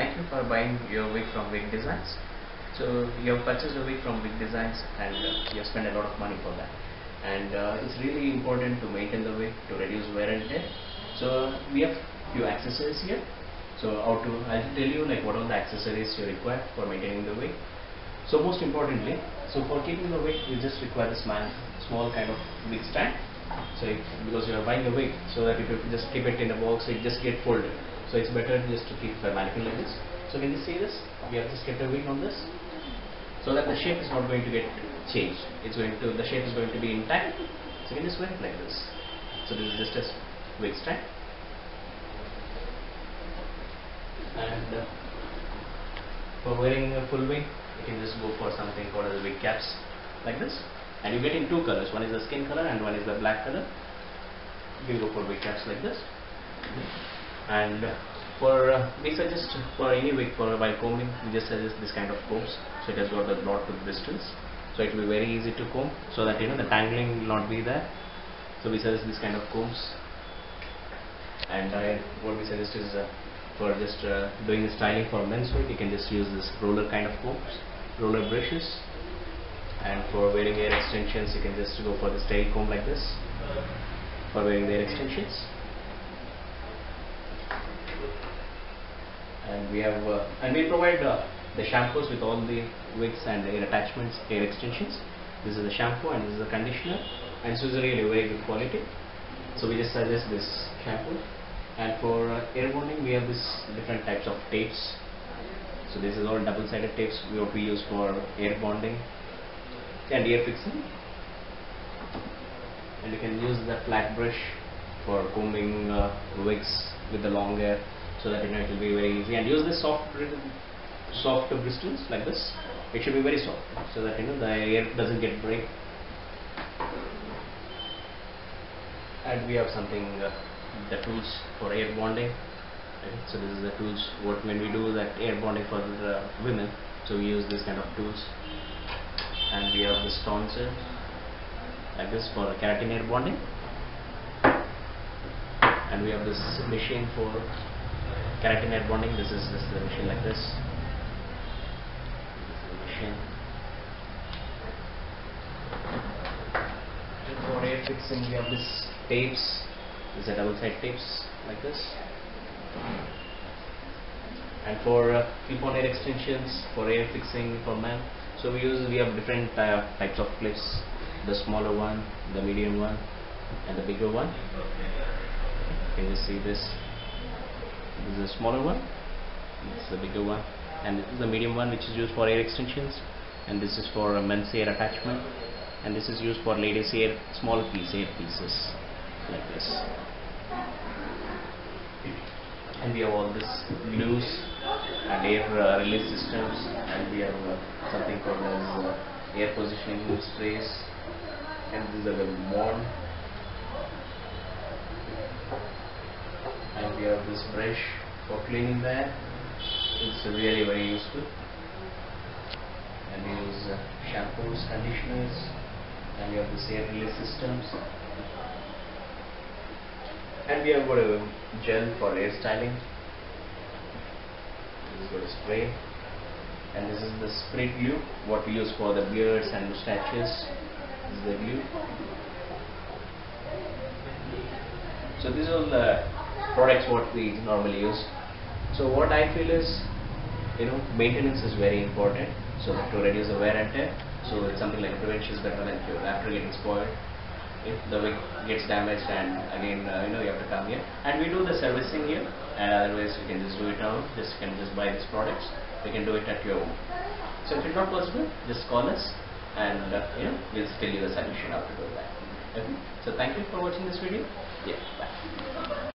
thank you for buying your wig from Wig Designs. So you have purchased a wig from Wig Designs and uh, you have spent a lot of money for that. And uh, it's really important to maintain the wig to reduce wear and tear. So we have few accessories here. So how to I'll tell you like what are the accessories you require for maintaining the wig. So most importantly, so for keeping the wig you just require this small, small kind of wig stand. So if, because you are buying a wig, so that if you just keep it in a box, it just get folded. So it's better just to keep a mannequin like this. So can you see this? We have just kept a wig on this, so that the shape is not going to get changed. It's going to the shape is going to be intact. So you can just wear it like this. So this is just a wig stand. And uh, for wearing a full wig, you can just go for something called as wig caps like this. And you get in two colors. One is the skin color and one is the black color. You go for wig caps like this. And for uh, we suggest for any wig for while combing, we just suggest this kind of combs. So it has got a lot of bristles. So it will be very easy to comb so that you know the tangling will not be there. So we suggest this kind of combs. And what we suggest is uh, for just uh, doing the styling for men's wig, you can just use this roller kind of combs, roller brushes. And for wearing hair extensions, you can just go for the tail comb like this. For wearing hair extensions. And we have, uh, and we provide uh, the shampoos with all the wigs and hair attachments, hair extensions. This is the shampoo and this is the conditioner. And this is really very good quality. So we just suggest this shampoo. And for uh, bonding, we have this different types of tapes. So this is all double-sided tapes what we use for hair bonding and hair fixing. And you can use the flat brush for combing uh, wigs with the long hair so that you know it will be very easy. And use this soft, soft bristles like this. It should be very soft so that you know the hair doesn't get break. And we have something, uh, the tools for hair bonding. Right? So this is the tools what when we do that hair bonding for the women. So we use this kind of tools and we have this tonsure like this for keratin hair bonding and we have this machine for keratin hair bonding. This is this is the machine like this. This is the machine. And for hair fixing? We have this tapes. These are double side tapes like this? And for uh, clip on hair extensions for hair fixing for men so we use we have different uh, types of clips. The smaller one the medium one and the bigger one can you see this? This is a smaller one. This is the bigger one. And this is the medium one which is used for hair extensions. And this is for a men's hair attachment. And this is used for ladies hair small piece hair pieces like this. And we have all this glues and air uh, release systems. And we have uh, something called as uh, air positioning sprays and this is a little and we have this brush for cleaning the hair it's really very useful. And we use uh, shampoos conditioners and we have this air release systems. And we have got a gel for hair styling. This is got a spray. And this is the spray glue what we use for the beards and mustaches this is the glue. So these are the products what we normally use. So what I feel is you know maintenance is very important. So to reduce the wear and tear. So it's something like prevention is better than cure. After getting spoiled if the wig gets damaged and again uh, you know you have to come here. And we do the servicing here. And otherwise you can just do it out just can just buy these products. You can do it at your home. So if it's not possible just call us. And uh, you know we'll tell you the solution do that. Okay? So thank you for watching this video. Yeah bye